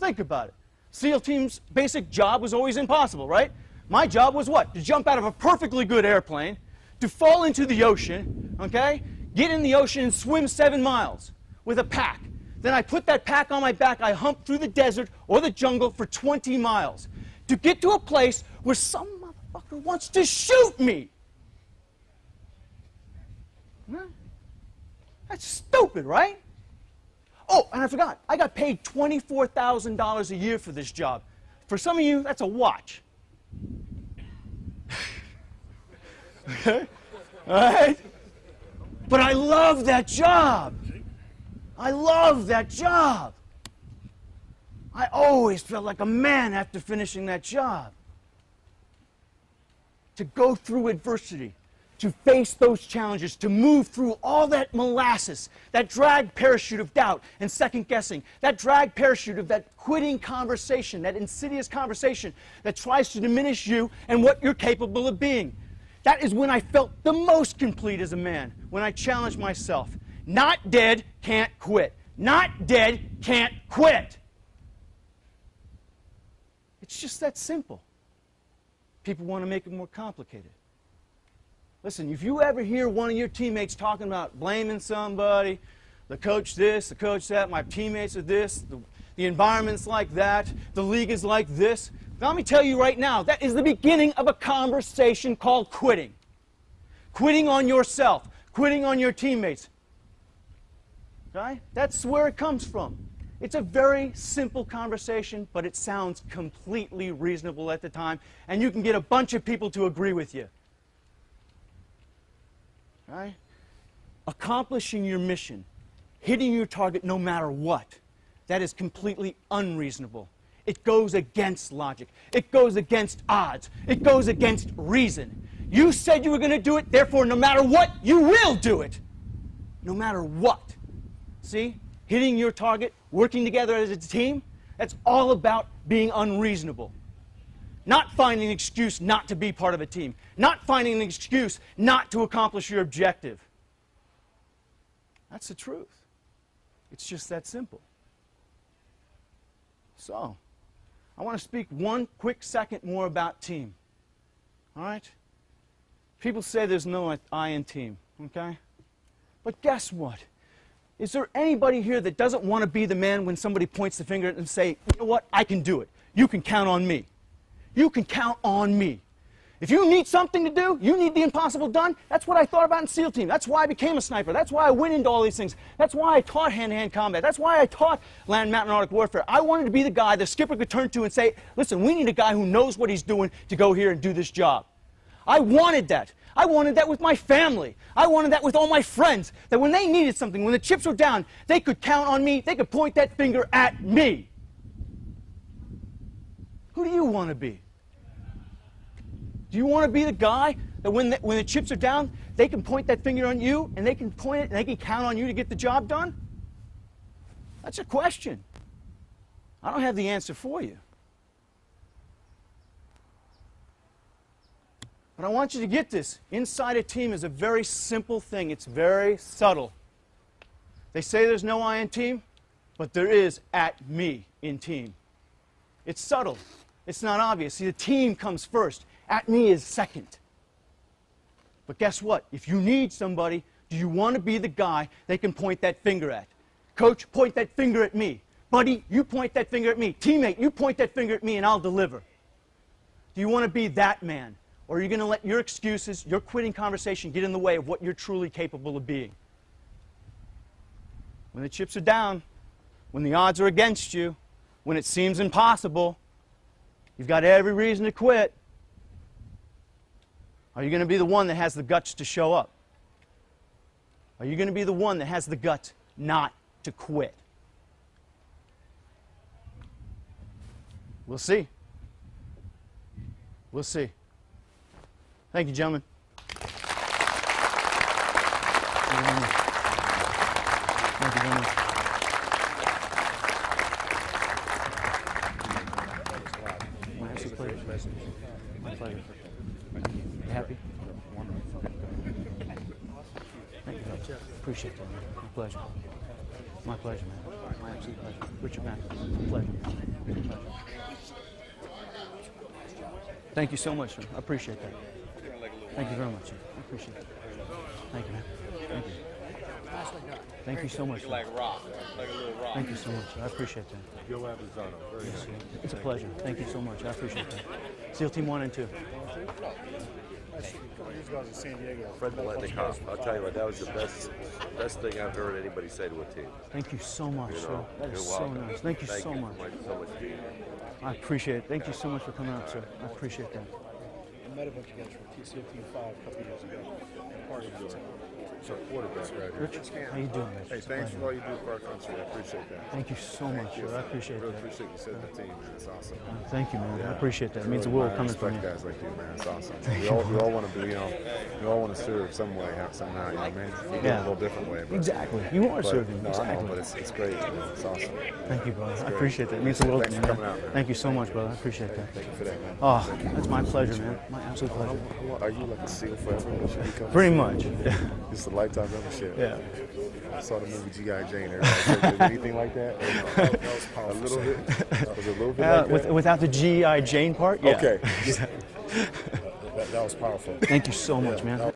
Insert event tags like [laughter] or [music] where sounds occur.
Think about it. SEAL team's basic job was always impossible, right? My job was what? To jump out of a perfectly good airplane, to fall into the ocean, okay? Get in the ocean and swim seven miles with a pack. Then I put that pack on my back, I hump through the desert or the jungle for 20 miles to get to a place where some motherfucker wants to shoot me. That's stupid, right? Oh, and I forgot. I got paid $24,000 a year for this job. For some of you, that's a watch. [laughs] okay? All right? But I love that job. I love that job. I always felt like a man after finishing that job. To go through adversity, to face those challenges, to move through all that molasses, that drag parachute of doubt and second guessing, that drag parachute of that quitting conversation, that insidious conversation that tries to diminish you and what you're capable of being. That is when I felt the most complete as a man, when I challenged myself. Not dead, can't quit. Not dead, can't quit. It's just that simple. People want to make it more complicated. Listen, if you ever hear one of your teammates talking about blaming somebody, the coach this, the coach that, my teammates are this, the, the environment's like that, the league is like this, let me tell you right now, that is the beginning of a conversation called quitting. Quitting on yourself, quitting on your teammates, Right? That's where it comes from. It's a very simple conversation, but it sounds completely reasonable at the time, and you can get a bunch of people to agree with you. Right? Accomplishing your mission, hitting your target no matter what, that is completely unreasonable. It goes against logic. It goes against odds. It goes against reason. You said you were going to do it, therefore, no matter what, you will do it. No matter what. See? Hitting your target, working together as a team, that's all about being unreasonable. Not finding an excuse not to be part of a team. Not finding an excuse not to accomplish your objective. That's the truth. It's just that simple. So, I want to speak one quick second more about team. All right? People say there's no I in team, okay? But guess what? Is there anybody here that doesn't want to be the man when somebody points the finger and say, you know what, I can do it. You can count on me. You can count on me. If you need something to do, you need the impossible done. That's what I thought about in SEAL Team. That's why I became a sniper. That's why I went into all these things. That's why I taught hand-to-hand combat. That's why I taught land, mountain, Arctic warfare. I wanted to be the guy the skipper could turn to and say, listen, we need a guy who knows what he's doing to go here and do this job. I wanted that. I wanted that with my family. I wanted that with all my friends. That when they needed something, when the chips were down, they could count on me. They could point that finger at me. Who do you want to be? Do you want to be the guy that when the, when the chips are down, they can point that finger on you and they can point it and they can count on you to get the job done? That's a question. I don't have the answer for you. But I want you to get this. Inside a team is a very simple thing. It's very subtle. They say there's no I in team, but there is at me in team. It's subtle. It's not obvious. See, the team comes first. At me is second. But guess what? If you need somebody, do you want to be the guy they can point that finger at? Coach, point that finger at me. Buddy, you point that finger at me. Teammate, you point that finger at me and I'll deliver. Do you want to be that man? Or are you going to let your excuses, your quitting conversation get in the way of what you're truly capable of being? When the chips are down, when the odds are against you, when it seems impossible, you've got every reason to quit. Are you going to be the one that has the guts to show up? Are you going to be the one that has the guts not to quit? We'll see. We'll see. Thank you, gentlemen. Thank you, gentlemen. My pleasure. You happy? Thank you. Appreciate that. My pleasure. My pleasure, man. My absolute pleasure. Richard Mack, pleasure. pleasure. Thank you so much, sir. I appreciate that. Thank you very much. I appreciate it. Thank you, man. Thank you. Thank you so much. Like rock, like a little rock. Thank you so much. I appreciate that. Joe Avezzano, very nice. It's a pleasure. Thank you so much. I appreciate that. SEAL Team 1 and 2. These guys in San Diego. Fred Biletnikoff, I'll tell you what, that was the best, best thing I've heard anybody say to a team. Thank you so much, You sir. That is you're so welcome. nice. Thank you so much. Thank you so much, I appreciate it. Thank you so much for coming out, sir. I appreciate that. I met a bunch of guys from TCF Team 5 a couple years ago. Party in town. So quarterback right here. Rich, how you doing, Rich? Hey, thanks for all you do for our country. I appreciate that. Thank you so much, sir. I appreciate really that. appreciate you setting the team. It's awesome. Uh, thank you, man. I appreciate that. It Really means the world admire coming and from respect you. guys like you, man. It's awesome. We all, we all want to be, you know, we all want to serve some way, how- somehow, you know what I mean? We do Yeah. a little different way. But, Exactly. You are but, serving. No, I know, Exactly. but it's, it's great. man. It's awesome. Thank you, brother. I appreciate that. It means the world Thanks to for coming out, man. Thank you so much, brother. I appreciate that. Thank you for that, man. Oh, that's my pleasure, man. My absolute pleasure. Are you like a SEAL forever? You should become Pretty SEAL. much. [laughs] It's a lifetime membership. Yeah. I saw the movie G.I. Jane. Everybody anything like that? Or [laughs] no? that was powerful. A little bit. Was it a little bit Uh, like with, that? without the G.I. Jane part? Yeah. Okay. [laughs] That, that was powerful. Thank you so much, man.